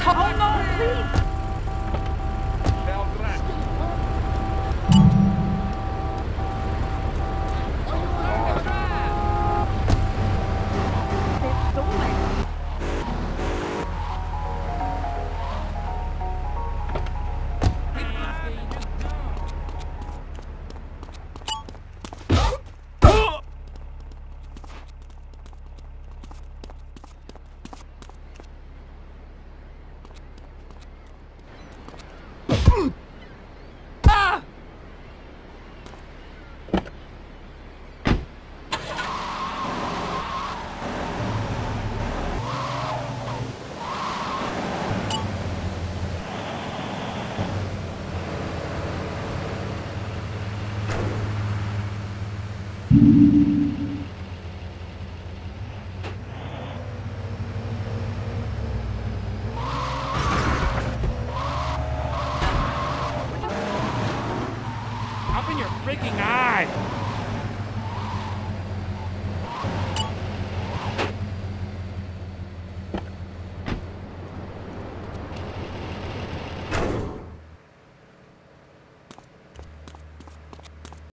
Oh, no, please! freaking eye.